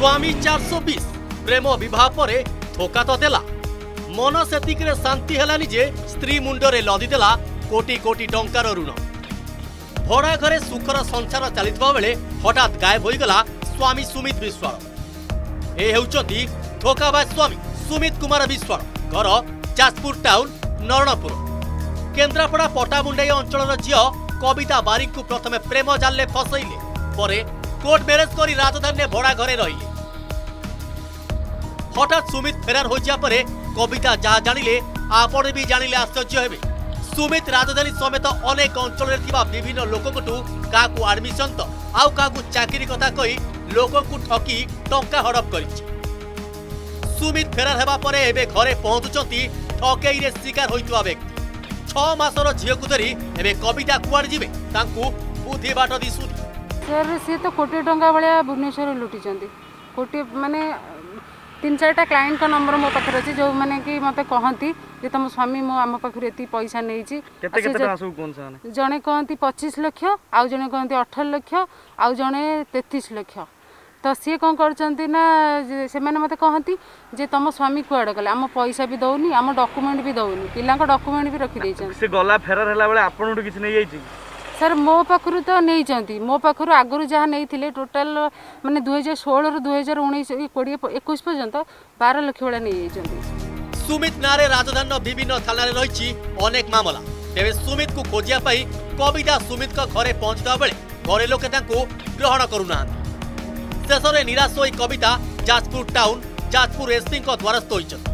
ସ୍ୱାମୀ ଚାରିଶହ ବିଶ ପ୍ରେମ ବିବାହ ପରେ ଧୋକା ତ ଦେଲା ମନ ସେତିକିରେ ଶାନ୍ତି ହେଲାନି ଯେ ସ୍ତ୍ରୀ ମୁଣ୍ଡରେ ଲଦିଦେଲା କୋଟି କୋଟି ଟଙ୍କାର ଋଣ ଭଡ଼ା ଘରେ ସୁଖର ସଂସାର ଚାଲିଥିବା ବେଳେ ହଠାତ୍ ଗାୟବ ହୋଇଗଲା ସ୍ୱାମୀ ସୁମିତ ବିଶ୍ୱାଳ ଏ ହେଉଛନ୍ତି ଧୋକାବାଜ ସ୍ୱାମୀ ସୁମିତ କୁମାର ବିଶ୍ୱାଳ ଘର ଯାଜପୁର ଟାଉନ ନରଣପୁର କେନ୍ଦ୍ରାପଡ଼ା ପଟାମୁଣ୍ଡାଇ ଅଞ୍ଚଳର ଝିଅ কবিতা বারিকু প্রথমে প্রেম জালে ফসাইলে পরে কোর্ট ম্যারেজ করে রাজধানী ভড়া ঘরে রইলে হঠাৎ সুমিত ফেরার হয়ে যাওয়া পরে কবিতা যা জানিলে আপনি বি জানিলে আশ্চর্য হবে সুমিত রাজধানী সমেত অনেক অঞ্চলের থাকা বিভিন্ন লোকঠু কাকু আডমিশন তো আউ কাকু চাকরি কথা কই লোককে ঠকি টঙ্কা হড়প করিছে সুমিত ফেরার হওয়া পরে এবে ঘরে পৌঁছুচ্ছেন ঠকেইরে শিকার হয়ে ব্যক্তি ছ মাসর ঝিউক ধরি এবে কবিতা কুয়ার যাবে তাঁকু বুদ্ধি বাট দিশুনি সে তো কোটি টঙ্কা ভাড়া ভুবনেশ্বর লুটিছেন কোটি মানে তিন চারিটা ক্লায়েন্টଙ୍କ ନମ୍ବର ମୋ ପାଖରେ ଅଛି ଯେଉଁମାନେ କି ମୋତେ କହନ୍ତି ଯେ ତୁମ ସ୍ୱାମୀ ମୁଁ ଆମ ପାଖରୁ ଏତିକି ପଇସା ନେଇଛି ଜଣେ କହନ୍ତି ପଚିଶ ଲକ୍ଷ ଆଉ ଜଣେ କହନ୍ତି ଅଠର ଲକ୍ଷ ଆଉ ଜଣେ ତେତିଶ ଲକ୍ଷ ତ ସିଏ କ'ଣ କରୁଛନ୍ତି ନା ସେମାନେ ମୋତେ କହନ୍ତି ଯେ ତମ ସ୍ୱାମୀ କୁଆଡ଼େ ଗଲେ ଆମ ପଇସା ବି ଦେଉନି ଆମ ଡକୁମେଣ୍ଟ ବି ଦେଉନି ପିଲାଙ୍କ ଡକୁମେଣ୍ଟ ବି ରଖିଦେଇଛନ୍ତି ସେ ଗଲା ଫେରାର ହେଲା ବେଳେ ଆପଣଙ୍କଠୁ କିଛି ନେଇଯାଇଛି ସାର୍ ମୋ ପାଖରୁ ତ ନେଇଛନ୍ତି ମୋ ପାଖରୁ ଆଗରୁ ଯାହା ନେଇଥିଲେ ଟୋଟାଲ୍ ମାନେ ଦୁଇହଜାର ଷୋହଳରୁ ଦୁଇହଜାର ଉଣେଇଶ କୋଡ଼ିଏ ଏକୋଇଶ ପର୍ଯ୍ୟନ୍ତ ବାର ଲକ୍ଷ ଭଳିଆ ନେଇଯାଇଛନ୍ତି ସୁମିତ ନାଁରେ ରାଜଧାନୀର ବିଭିନ୍ନ ଥାନାରେ ରହିଛି ଅନେକ ମାମଲା ତେବେ ସୁମିତକୁ ଖୋଜିବା ପାଇଁ କବିତା ସୁମିତଙ୍କ ଘରେ ପହଞ୍ଚିଥିବା ବେଳେ ଘରେ ଲୋକେ ତାଙ୍କୁ ଗ୍ରହଣ କରୁନାହାନ୍ତି ଶେଷରେ ନିରାଶ ହୋଇ କବିତା ଯାଜପୁର ଟାଉନ୍ ଯାଜପୁର ଏସ୍ପିଙ୍କ ଦ୍ୱାରସ୍ଥ ହୋଇଛନ୍ତି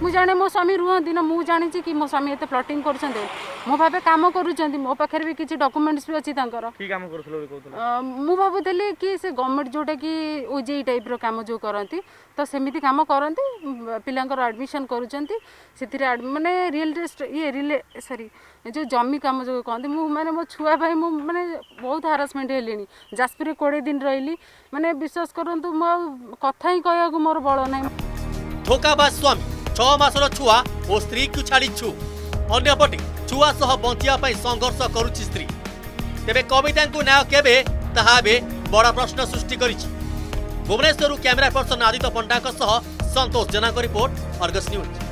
ମୁଁ ଜାଣେ ମୋ ସ୍ୱାମୀ ରୁହନ୍ତି ନା ମୁଁ ଜାଣିଛି କି ମୋ ସ୍ୱାମୀ ଏତେ ପ୍ଲଟିଂ କରୁଛନ୍ତି ମୁଁ ଭାବେ କାମ କରୁଛନ୍ତି ମୋ ପାଖରେ ବି କିଛି ଡକୁମେଣ୍ଟସ୍ ବି ଅଛି ତାଙ୍କର ମୁଁ ଭାବୁଥିଲି କି ସେ ଗଭର୍ଣ୍ଣମେଣ୍ଟ ଯେଉଁଟା କି ଓଜେଇ ଟାଇପ୍ର କାମ ଯେଉଁ କରନ୍ତି ତ ସେମିତି କାମ କରନ୍ତି ପିଲାଙ୍କର ଆଡ଼ମିସନ୍ କରୁଛନ୍ତି ସେଥିରେ ମାନେ ରିଏଲ ଇଏ ରିଲେ ସରି ଯେଉଁ ଜମି କାମ ଯେଉଁ କହନ୍ତି ମୁଁ ମାନେ ମୋ ଛୁଆ ପାଇଁ ମୁଁ ମାନେ ବହୁତ ହାରାସମେଣ୍ଟ ହେଲିଣି ଯାଜପୁରରେ କୋଡ଼ିଏ ଦିନ ରହିଲି ମାନେ ବିଶ୍ୱାସ କରନ୍ତୁ ମୁଁ ଆଉ କଥା ହିଁ କହିବାକୁ ମୋର ବଳ ନାହିଁ ଧୋକାବାଜ ସ୍ୱାମୀ ଛଅ ମାସର ଛୁଆ ଓ ସ୍ତ୍ରୀକୁ ଛାଡ଼ି ଛୁ ଅନ୍ୟପଟେ ଛୁଆ ସହ ବଞ୍ଚିବା ପାଇଁ ସଂଘର୍ଷ କରୁଛି ସ୍ତ୍ରୀ ତେବେ କବିତାଙ୍କୁ ନ୍ୟାୟ କେବେ ତାହା ଏବେ ବଡ଼ ପ୍ରଶ୍ନ ସୃଷ୍ଟି କରିଛି ଭୁବନେଶ୍ୱରରୁ କ୍ୟାମେରା ପର୍ସନ୍ ଆଦିତ୍ୟ ପଣ୍ଡାଙ୍କ ସହ ସନ୍ତୋଷ ଜେନାଙ୍କ ରିପୋର୍ଟ ଅର୍ଗସ ନ୍ୟୁଜ୍